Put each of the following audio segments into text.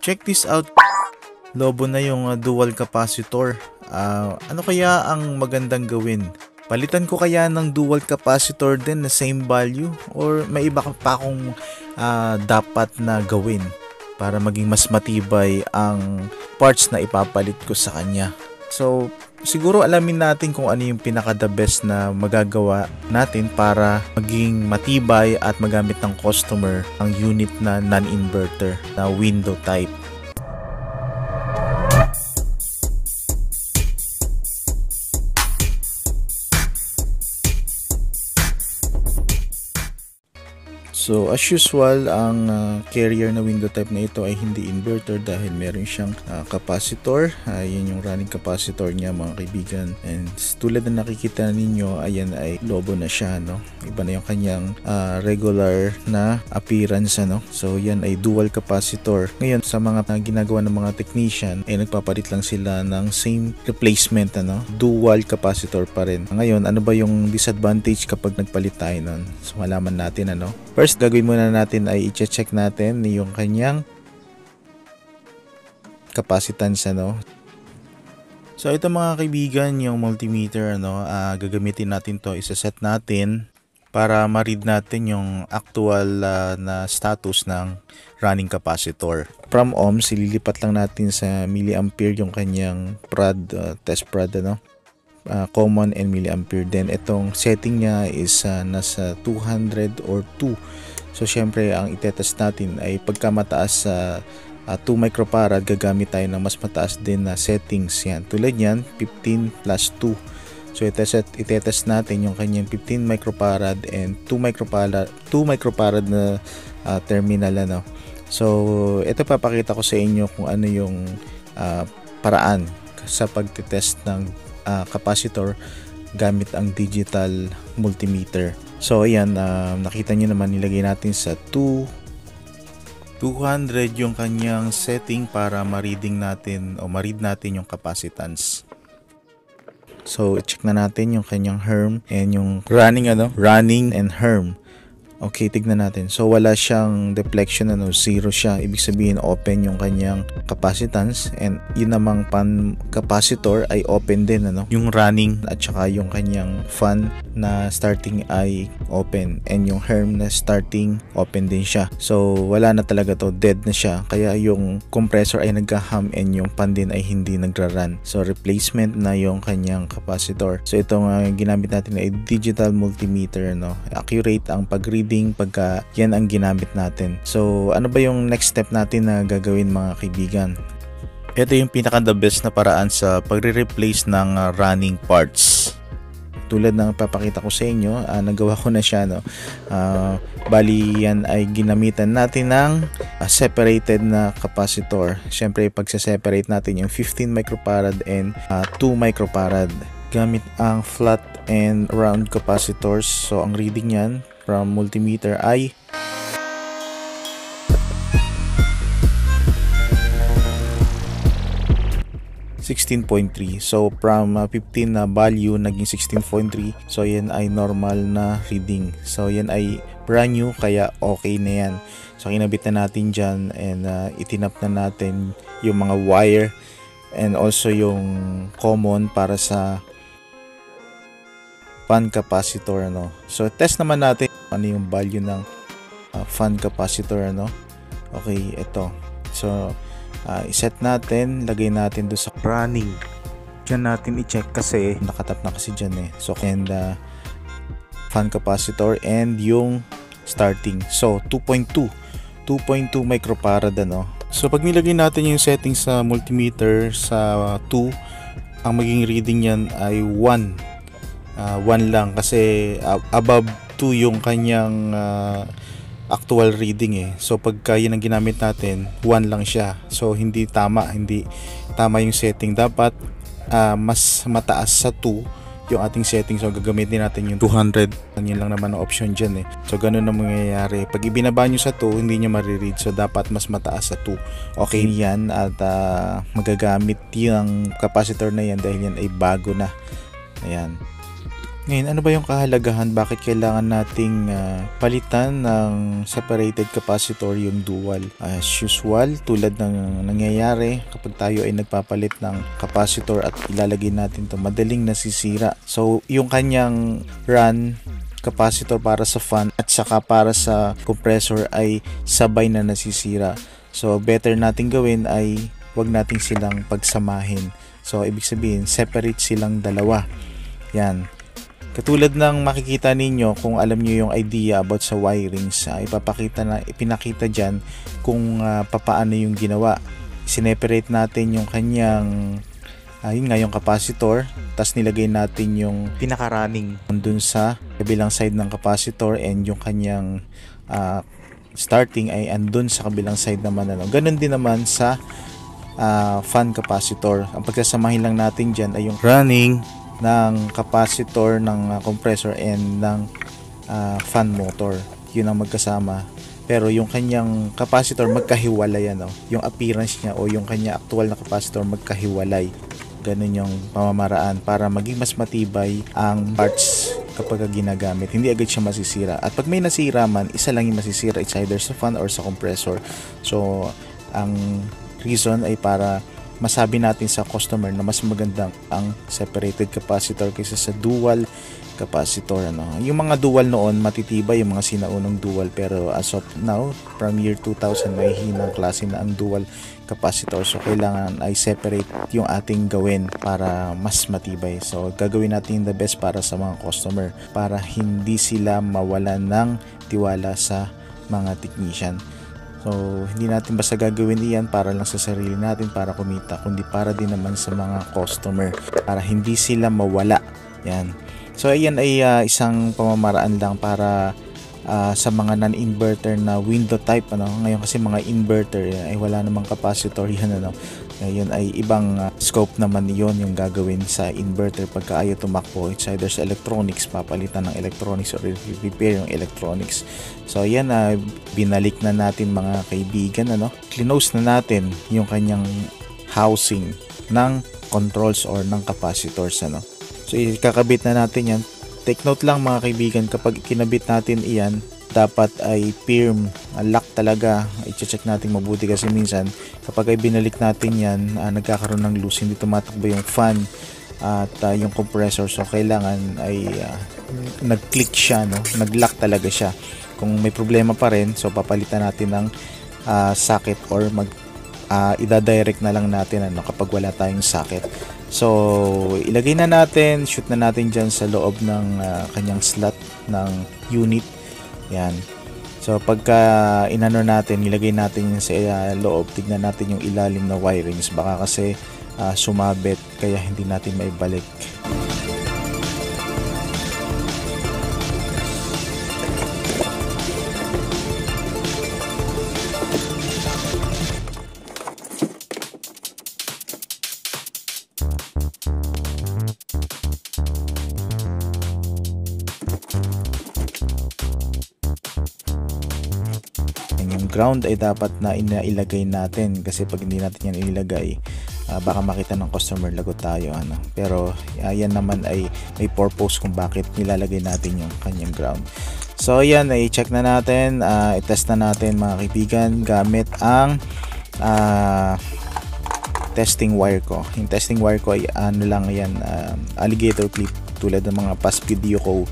Check this out. Lobo na yung uh, dual capacitor. Uh, ano kaya ang magandang gawin? Palitan ko kaya ng dual capacitor din na same value or may iba pa akong uh, dapat na gawin para maging mas matibay ang parts na ipapalit ko sa kanya. So, siguro alamin natin kung ano yung pinaka the best na magagawa natin para maging matibay at magamit ng customer ang unit na non-inverter na window type. So as usual, ang uh, carrier na window type na ito ay hindi inverter dahil meron siyang uh, capacitor. Uh, yan yung running capacitor niya mga kaibigan. And tulad na nakikita ninyo, ayan ay lobo na siya. No? Iba na yung kanyang uh, regular na appearance. Ano? So yan ay dual capacitor. Ngayon sa mga uh, ginagawa ng mga technician, ay nagpapalit lang sila ng same replacement. Ano? Dual capacitor pa rin. Ngayon, ano ba yung disadvantage kapag nagpalit tayo nun? So malaman natin ano. First, gagawin muna natin ay i-check natin yung kanyang capacitance ano. So ito mga kaibigan, yung multimeter ano, uh, gagamitin natin to, isa-set natin para ma-read natin yung actual uh, na status ng running capacitor. From ohms, ililipat lang natin sa milliampere yung kanyang prad, uh, test prad ano uh, common and milliampere then itong setting niya is uh, nasa 200 or 2 so syempre ang itetest natin ay pagka mataas sa uh, uh, 2 microfarad gagamit tayo ng mas mataas din na settings. Yan tulad yan 15 plus 2 so itetest, itetest natin yung kanyang 15 microfarad and 2 microfarad 2 microfarad na uh, terminal ano. So ito papakita ko sa inyo kung ano yung uh, paraan sa pagtetest ng uh, capacitor gamit ang digital multimeter. So ayan, uh, nakita nyo naman nilagay natin sa 2 200 yung kanyang setting para ma-reading natin o ma-read natin yung capacitance. So, check na natin yung kanyang herm and yung running ano, running and herm. Okay, tignan natin. So wala siyang deflection ano, zero siya. Ibig sabihin open yung kanyang capacitance and yun namang pan capacitor ay open din ano. Yung running at saka yung kanyang fan na starting ay open and yung herm na starting open din siya. So wala na talaga to, dead na siya. Kaya yung compressor ay nagka-hum and yung fan din ay hindi nagra-run. So replacement na yung kanyang capacitor. So itong uh, ginamit natin ay digital multimeter no. Accurate ang pag-read reading pagka yan ang ginamit natin. So ano ba yung next step natin na gagawin mga kaibigan? Ito yung pinaka the best na paraan sa pagre-replace ng uh, running parts tulad ng papakita ko sa inyo, uh, nagawa ko na siya. No? Uh, bali yan ay ginamitan natin ng uh, separated na capacitor. Siyempre, pagsa-separate natin yung 15 microfarad and uh, 2 microfarad gamit ang flat and round capacitors. So, ang reading yan from multimeter ay sixteen point three. So from uh, 15 na value naging 16.3. So yan ay normal na reading. So yan ay brand new kaya okay na yan. So kinabit na natin dyan and uh, itinap na natin yung mga wire and also yung common para sa fan capacitor ano. So test naman natin ano yung value ng uh, fan capacitor ano. Okay, ito. So uh, iset natin, lagay natin do sa running. Diyan natin i-check kasi nakatap na kasi diyan eh. So and uh, fan capacitor and yung starting. So 2.2 2.2 microfarad ano. So pag nilagay natin yung settings sa multimeter sa 2, ang maging reading niyan ay 1 uh, ah, 1 lang kasi above 2 yung kanyang uh, actual reading eh. So pagka yun ang ginamit natin, 1 lang siya. So hindi tama, hindi tama yung setting. Dapat uh, mas mataas sa 2 yung ating setting. So gagamitin natin yung 200. Yun lang naman ang option dyan eh. So ganun na mangyayari. Pag ibinaba nyo sa 2, hindi nyo mariread. So dapat mas mataas sa 2. Okay yan at uh, magagamit yung capacitor na yan dahil yan ay bago na. Ayan. Ngayon, ano ba yung kahalagahan? Bakit kailangan nating uh, palitan ng separated capacitor yung dual? As usual, tulad ng nangyayari kapag tayo ay nagpapalit ng capacitor at ilalagay natin to madaling nasisira. So, yung kanyang run capacitor para sa fan at saka para sa compressor ay sabay na nasisira. So, better natin gawin ay wag natin silang pagsamahin. So, ibig sabihin, separate silang dalawa. Yan. Katulad ng makikita ninyo kung alam niyo yung idea about sa wirings, uh, ipapakita na ipinakita diyan kung uh, papaano yung ginawa. Sineperate natin yung kanyang uh, yun nga yung capacitor, tapos nilagay natin yung pinaka-running dun sa kabilang side ng capacitor and yung kanyang uh, starting ay andun sa kabilang side naman ano. Ganun din naman sa uh, fan capacitor. Ang pagsasamahin lang natin diyan ay yung running ng capacitor ng uh, compressor and ng uh, fan motor. Yun ang magkasama. Pero yung kanyang capacitor magkahiwalay ano? Yung appearance niya o yung kanya actual na capacitor magkahiwalay. Ganun yung pamamaraan para maging mas matibay ang parts kapag ginagamit. Hindi agad siya masisira. At pag may nasira man isa lang yung masisira. It's either sa fan or sa compressor. So ang reason ay para masabi natin sa customer na mas magandang ang separated capacitor kaysa sa dual capacitor ano. Yung mga dual noon matitibay yung mga sinaunang dual pero as of now from year 2000 may hinang klase na ang dual capacitor so kailangan ay separate yung ating gawin para mas matibay. So gagawin natin the best para sa mga customer para hindi sila mawalan ng tiwala sa mga technician. So, hindi natin basta gagawin iyan para lang sa sarili natin para kumita, kundi para din naman sa mga customer para hindi sila mawala. Yan. So, ayan ay uh, isang pamamaraan lang para uh, sa mga non-inverter na window type ano ngayon kasi mga inverter ay wala namang capacitor yan ano ngayon ay ibang uh, scope naman yon yung gagawin sa inverter pagka ayaw tumakbo. It's either sa electronics, papalitan ng electronics or repair yung electronics. So yan uh, binalik na natin mga kaibigan. Ano? Close na natin yung kanyang housing ng controls or ng capacitors. Ano? So ikakabit na natin yan. Take note lang mga kaibigan kapag kinabit natin iyan dapat ay firm. Lock talaga. I-check natin mabuti kasi minsan kapag ay binalik natin yan uh, nagkakaroon ng loose hindi tumatakbo yung fan at uh, yung compressor. So kailangan ay uh, nag-click siya no? Nag-lock talaga siya. Kung may problema pa rin so papalitan natin ng uh, socket or mag uh, ida-direct na lang natin ano kapag wala tayong socket. So ilagay na natin shoot na natin diyan sa loob ng uh, kanyang slot ng unit yan. So pagka inano natin, nilagay natin yung sa uh, loob, tignan natin yung ilalim na wirings. Baka kasi uh, sumabit kaya hindi natin maibalik. Ground ay dapat na inailagay natin kasi pag hindi natin yan ilagay uh, baka makita ng customer lagot tayo ano. Pero uh, yan naman ay may purpose kung bakit nilalagay natin yung kanyang ground. So yan ay check na natin uh, i-test na natin mga kaibigan gamit ang uh, testing wire ko. Yung testing wire ko ay ano lang yan uh, alligator clip tulad ng mga past video ko.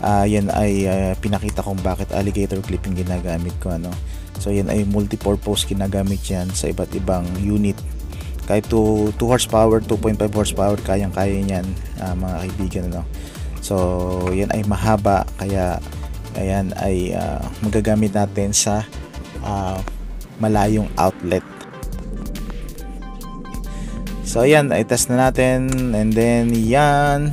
Uh, yan ay uh, pinakita kong bakit alligator clip yung ginagamit ko ano So yan ay multi-purpose ginagamit yan sa iba't ibang unit. Kahit 2, 2 horsepower, 2.5 horsepower, kayang-kaya niyan uh, mga kaibigan. No? So yan ay mahaba kaya ayan ay uh, magagamit natin sa uh, malayong outlet. So ayan, ay test na natin and then yan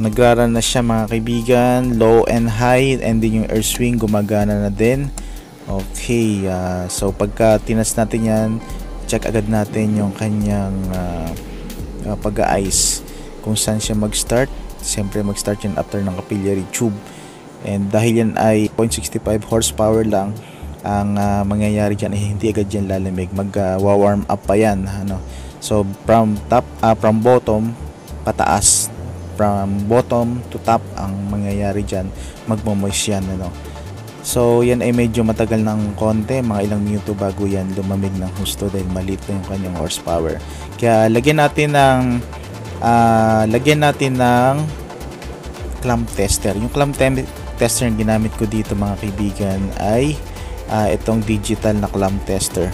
nagrara na siya mga kaibigan low and high and then yung air swing gumagana na din Okay, uh, so pagka tinas natin yan, check agad natin yung kanyang uh, uh, pag-ice kung saan siya mag-start. Siyempre mag-start yan after ng capillary tube. And dahil yan ay 0.65 horsepower lang, ang uh, mangyayari dyan ay hindi agad yan lalamig. Mag-warm uh, up pa yan. Ano? So from top, uh, from bottom, pataas from bottom to top ang mangyayari dyan magmo-moist yan ano so yan ay medyo matagal ng konti. Mga ilang minuto bago yan lumamig ng husto dahil maliit na yung kanyang horsepower. Kaya lagyan natin ng uh, lagyan natin ng clamp tester. Yung clamp tem- tester na ginamit ko dito mga kaibigan ay uh, itong digital na clamp tester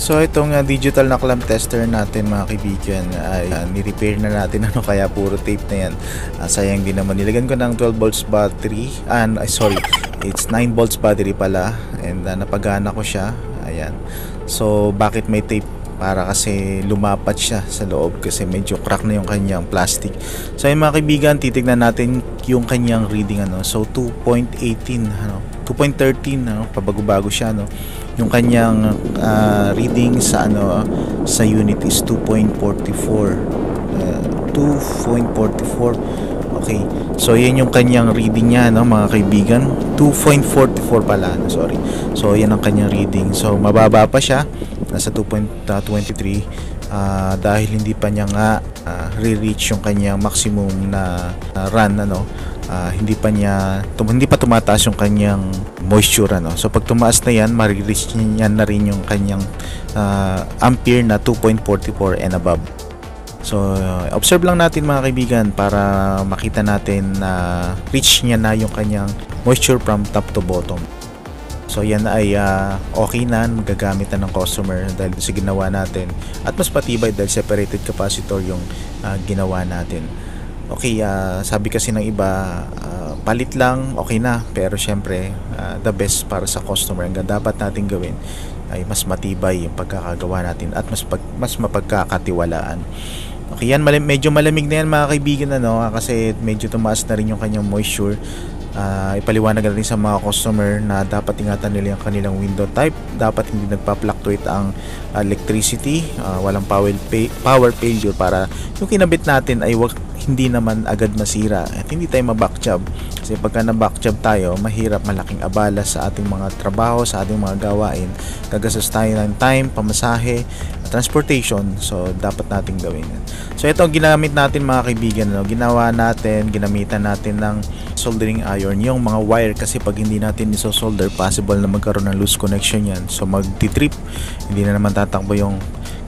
So itong uh, digital na clamp tester natin mga kaibigan ay uh, ni-repair na natin ano kaya puro tape na yan. Uh, sayang din naman. Nilagyan ko ng 12 volts battery. And uh, sorry, it's 9 volts battery pala and uh, napagana ko siya. Ayan. So bakit may tape? Para kasi lumapat siya sa loob kasi medyo crack na yung kanyang plastic. So ayun mga kaibigan, titignan natin yung kanyang reading ano. So 2.18 ano, 2.13 ano, pabago-bago siya no? Yung kanyang uh, reading sa ano sa unit is 2.44 uh, 2.44 okay. So yan yung kanyang reading niya no mga kaibigan? 2.44 pala no, sorry. So yan ang kanyang reading. So mababa pa siya. Nasa 2.23 uh, dahil hindi pa niya nga uh, re-reach yung kanyang maximum na uh, run ano uh, hindi pa niya tum- hindi pa tumataas yung kanyang moisture ano. So pag tumaas na yan, ma-reach niya na rin yung kanyang uh, ampere na 2.44 and above. So observe lang natin mga kaibigan para makita natin na uh, reach niya na yung kanyang moisture from top to bottom. So yan ay uh, okay na magagamit na ng customer dahil sa ginawa natin at mas patibay dahil separated capacitor yung uh, ginawa natin okay, uh, sabi kasi ng iba, uh, palit lang, okay na. Pero syempre, uh, the best para sa customer. Ang dapat natin gawin ay mas matibay yung pagkakagawa natin at mas, pag, mas mapagkakatiwalaan. Okay, yan, malim, medyo malamig na yan mga kaibigan ano, kasi medyo tumaas na rin yung kanyang moisture. Uh, ipaliwanag na rin sa mga customer na dapat ingatan nila yung kanilang window type. Dapat hindi nagpa-fluctuate ang electricity, uh, walang power, pay, power failure para yung kinabit natin ay wag, hindi naman agad masira. At hindi tayo maback job kasi pagka na back job tayo mahirap malaking abala sa ating mga trabaho sa ating mga gawain. Gagastos tayo ng time, pamasahe transportation. So dapat natin gawin so ito ang ginamit natin mga kaibigan no? ginawa natin, ginamitan natin ng soldering iron yung mga wire. Kasi pag hindi natin iso-solder possible na magkaroon ng loose connection yan. So magti-trip. Hindi na naman tatakbo yung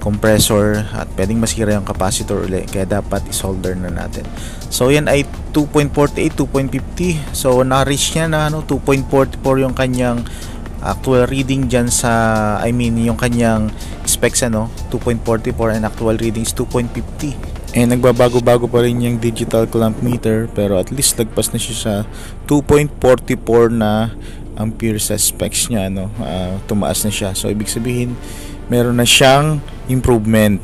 compressor at pwedeng masira yung capacitor ulit kaya dapat isolder na natin. So yan ay 2.48 2.50 so na-reach niya na ano 2.44 yung kanyang actual reading dyan sa I mean yung kanyang specs ano 2.44 and actual reading is 2.50 and nagbabago-bago pa rin yung digital clamp meter pero at least lagpas na siya sa 2.44 na ampere sa specs niya no uh, tumaas na siya. So ibig sabihin meron na siyang improvement.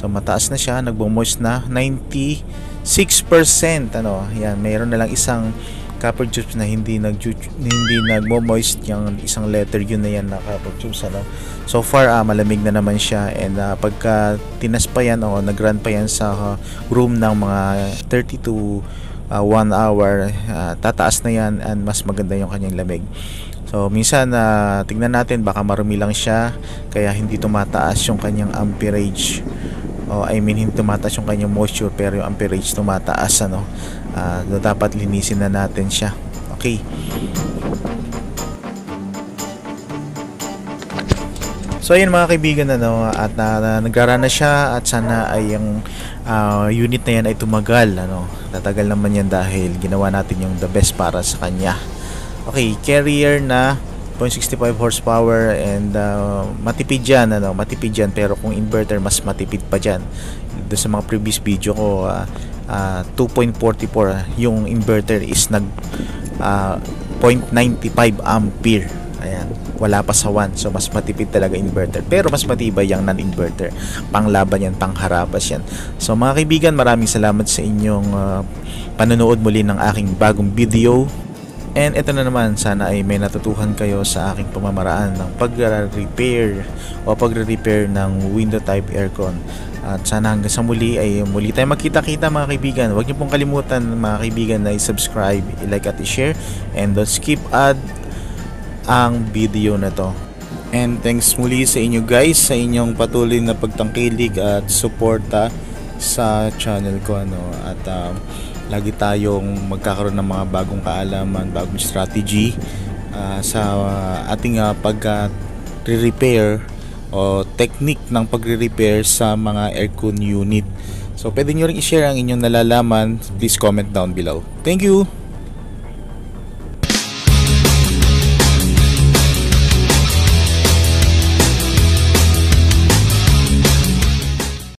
So mataas na siya, nagbo-moist na 96% ano. Yan, meron na lang isang copper tubes na hindi nag hindi nagmo-moist yung isang letter yun na yan na copper tubes ano. So far uh, malamig na naman siya and uh, pagka tinas pa yan o nag-run pa yan sa uh, room ng mga 30 to uh, 1 hour, uh, tataas na yan and mas maganda yung kanyang lamig. So minsan uh, tingnan natin baka marumi lang siya kaya hindi tumataas yung kanyang amperage. O I mean hindi tumataas yung kanyang moisture pero yung amperage tumataas ano. Uh, dapat linisin na natin siya. Okay. So ayun mga kaibigan ano at na, na nagrara na siya at sana ay yung uh, unit na yan ay tumagal ano. Tatagal naman yan dahil ginawa natin yung the best para sa kanya. Okay, carrier na. 0.65 horsepower and uh, matipid yan, ano, matipid yan pero kung inverter mas matipid pa dyan. Doon sa mga previous video ko uh, uh, 2.44 yung inverter is nag uh, 0.95 ampere. Ayan, wala pa sa 1 so mas matipid talaga inverter. Pero mas matibay yung non-inverter. Panglaban yan, pangharapas yan. So mga kaibigan maraming salamat sa inyong uh, panonood muli ng aking bagong video And ito na naman, sana ay may natutuhan kayo sa aking pamamaraan ng pag-repair o pagre-repair ng window type aircon. At sana hanggang sa muli ay muli tayo magkita-kita mga kaibigan. Huwag niyo pong kalimutan mga kaibigan na i-subscribe, i-like at i-share. And don't skip ad ang video na to. And thanks muli sa inyo guys sa inyong patuloy na pagtangkilik at suporta sa channel ko ano at um, lagi tayong magkakaroon ng mga bagong kaalaman, bagong strategy uh, sa ating uh, pag uh, repair o technique ng pagre-repair sa mga aircon unit. So pwede nyo rin i-share ang inyong nalalaman. Please comment down below. Thank you!